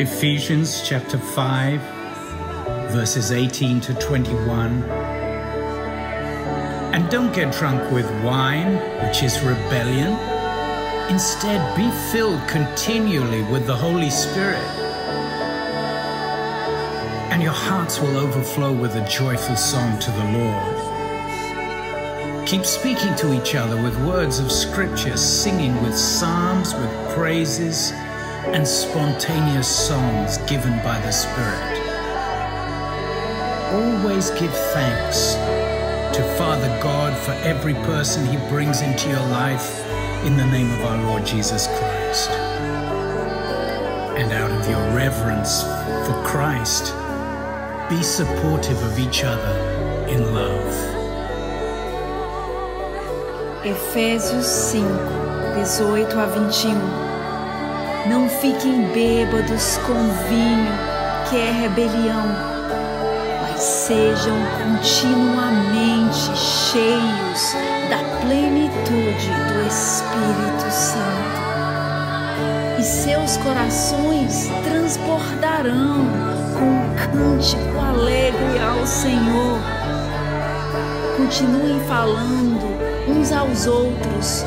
Ephesians chapter 5, verses 18 to 21. And don't get drunk with wine, which is rebellion. Instead, be filled continually with the Holy Spirit. And your hearts will overflow with a joyful song to the Lord. Keep speaking to each other with words of scripture, singing with psalms, with praises, and spontaneous songs given by the Spirit. Always give thanks to Father God for every person He brings into your life in the name of our Lord Jesus Christ. And out of your reverence for Christ, be supportive of each other in love. Efésios 5, 18 a 21. Um. Não fiquem bêbados com vinho, que é rebelião, mas sejam continuamente cheios da plenitude do Espírito Santo. E seus corações transbordarão com um cântico alegre ao Senhor. Continuem falando uns aos outros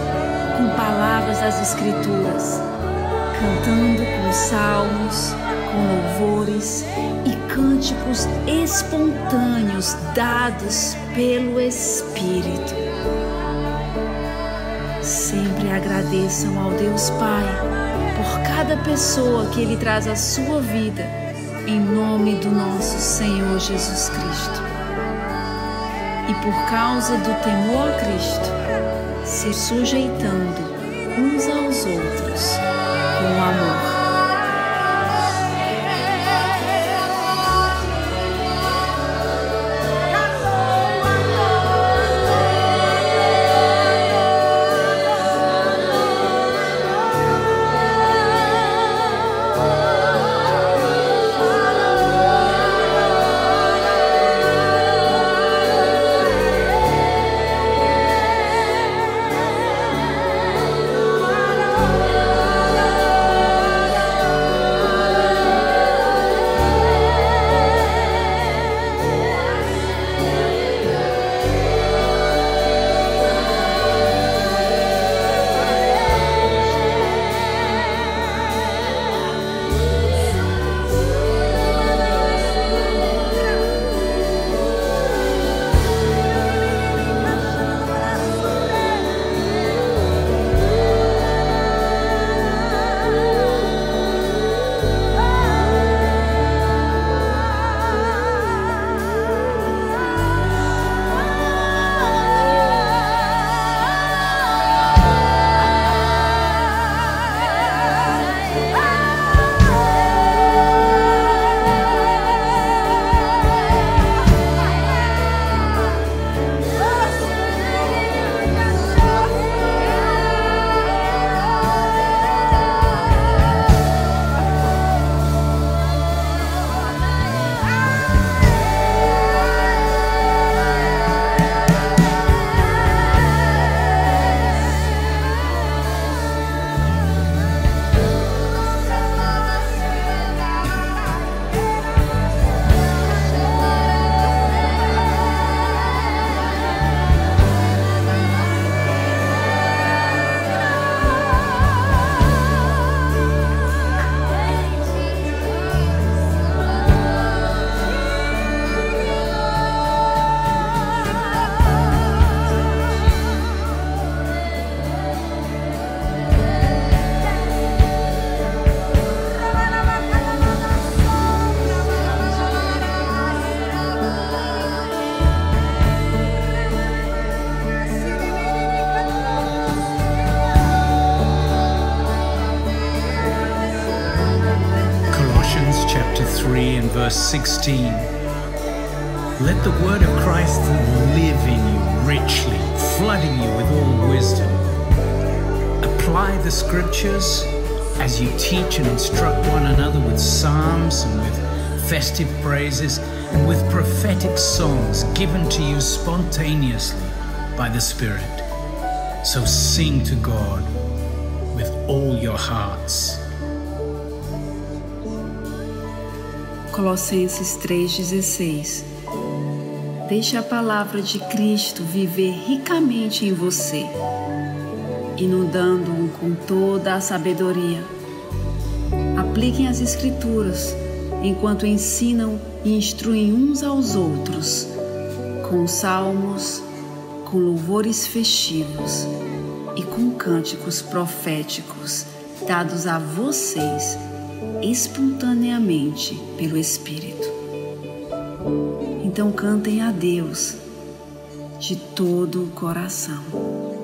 com palavras das Escrituras, cantando com salmos, com louvores e cânticos espontâneos dados pelo Espírito. Sempre agradeçam ao Deus Pai por cada pessoa que Ele traz à sua vida, em nome do nosso Senhor Jesus Cristo e por causa do temor a Cristo, se sujeitando uns aos outros verse 16. Let the word of Christ live in you richly, flooding you with all wisdom. Apply the scriptures as you teach and instruct one another with psalms and with festive praises and with prophetic songs given to you spontaneously by the Spirit. So sing to God with all your hearts. Colossenses 3,16. Deixe a palavra de Cristo viver ricamente em você, inundando-o com toda a sabedoria. Apliquem as Escrituras enquanto ensinam e instruem uns aos outros, com salmos, com louvores festivos e com cânticos proféticos dados a vocês espontaneamente pelo Espírito. Então cantem a Deus de todo o coração.